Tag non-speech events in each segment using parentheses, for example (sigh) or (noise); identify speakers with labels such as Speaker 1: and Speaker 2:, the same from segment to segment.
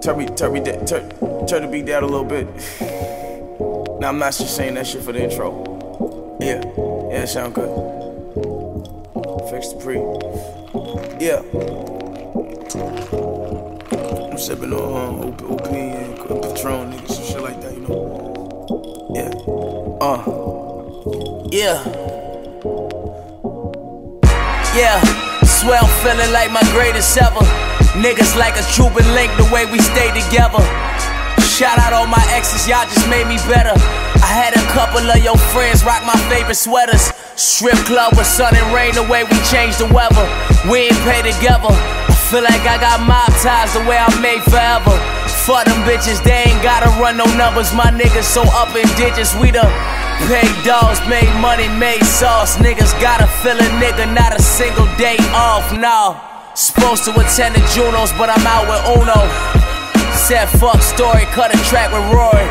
Speaker 1: turn me, turn me, turn, turn the beat down a little bit. (sighs) Now I'm not just saying that shit for the intro. Yeah, yeah, it sound good. Fix the pre. Yeah. I'm sipping on um, OP, OP and Patron, nigga, some shit like that, you know. Yeah. Uh. Yeah.
Speaker 2: Yeah, swell feeling like my greatest ever. Niggas like a Cuban link the way we stay together. Shout out all my exes, y'all just made me better. I had a couple of your friends rock my favorite sweaters. Strip club with sun and rain the way we changed the weather. We ain't pay together. I feel like I got mob ties the way I made forever. Fuck them bitches, they ain't gotta run no numbers. My niggas so up in digits, we the paid dogs, made money, made sauce. Niggas gotta fill a nigga, not a single day off, no. Supposed to attend the Junos, but I'm out with Uno. Said fuck story, cut a track with Rory.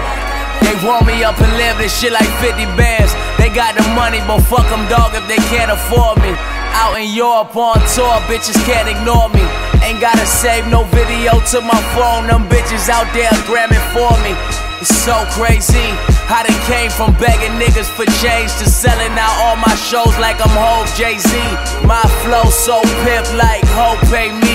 Speaker 2: They want me up and live this shit like 50 bands. They got the money, but fuck them dog if they can't afford me. Out in Europe on tour, bitches can't ignore me. Ain't gotta save no video to my phone, them bitches out there grabbing for me. It's so crazy how they came from begging niggas for change to selling out all my shows like I'm Hope Jay Z. My flow so pimp like Hope pay me.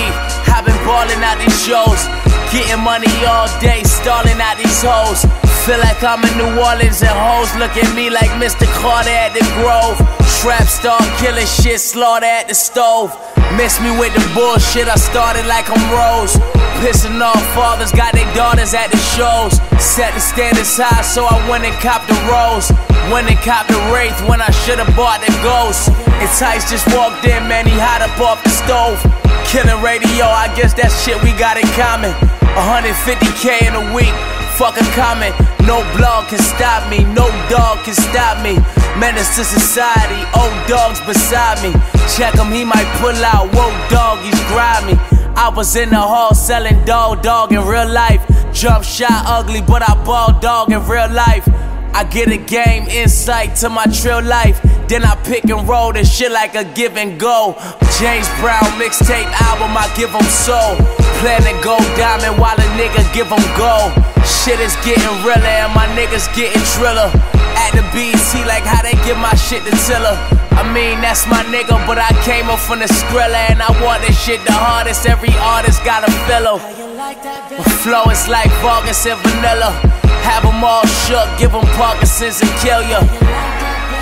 Speaker 2: Balling out these shows, getting money all day, stalling out these hoes. Feel like I'm in New Orleans and hoes look at me like Mr. Carter at the Grove. Trap star killing shit, slaughter at the stove. Miss me with the bullshit, I started like I'm Rose. Pissing off fathers, got their daughters at the shows. Set the standards high, so I went and copped the rose. Went and copped the Wraith when I should've bought the Ghost. And Tice just walked in, man, he hot up off the stove. Killing radio, I guess that shit we got in common. 150k in a week, fuck a comment. No blog can stop me, no dog can stop me. Menace to society, old dogs beside me. Check him, he might pull out. Whoa, dog, he's grimy. I was in the hall selling dog, dog in real life. Jump shot ugly, but I ball dog in real life. I get a game insight to my trill life. Then I pick and roll this shit like a give and go. James Brown mixtape album, I give him soul. Plan to go diamond while a nigga give him gold. Shit is getting realer and my niggas getting triller. At the BET, like how they give my shit to Tiller. I mean, that's my nigga, but I came up from the Skrilla and I want this shit the hardest. Every artist got a fellow. My flow is like Vargas and Vanilla. Have them all shook, give them Parkinson's and kill ya.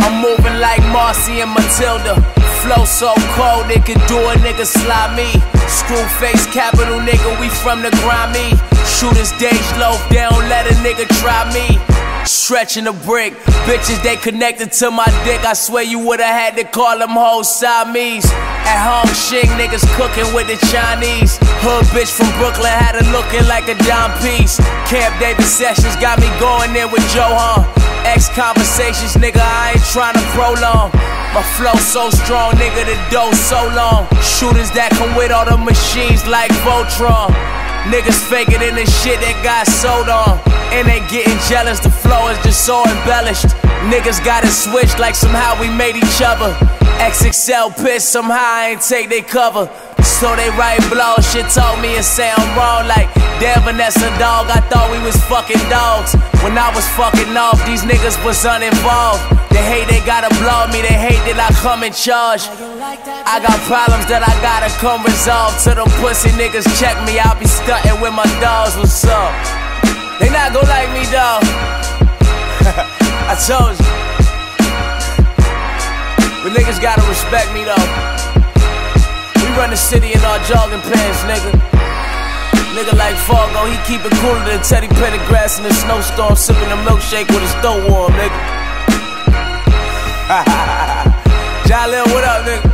Speaker 2: I'm moving like Marcy and Matilda. Flow so cold, they can do a nigga slide me. Screw face capital nigga, we from the grimy. Shooters stage low, they don't let a nigga try me. Stretching the brick, bitches they connected to my dick. I swear you would've had to call them hoes Siamese. At home, Shing niggas cooking with the Chinese. Hood bitch from Brooklyn had her looking like a dime piece. Camp David Sessions got me going in with Johan. X conversations, nigga, I ain't trying to prolong. My flow so strong, nigga, the dough so long. Shooters that come with all the machines like Voltron. Niggas faking in the shit that got sold on. And they getting jealous, the flow is just so embellished. Niggas got it switched like somehow we made each other. XXL piss, somehow I ain't take they cover. So they write blow, shit told me it sound wrong like Damn Vanessa dog, I thought we was fucking dogs. When I was fucking off, these niggas was uninvolved. They hate they gotta blow me, they hate that I come in charge. I got problems that I gotta come resolve. To them pussy niggas check me, I'll be stunting with my dogs, what's up? They not gon' like me though. (laughs) I told you But niggas gotta respect me though we run the city in our jogging pants, nigga. Nigga like Fargo, he keep it cooler than Teddy Pendergrass in the snowstorm, sipping a milkshake with his throat warm, nigga. (laughs) Jahlil, what up, nigga?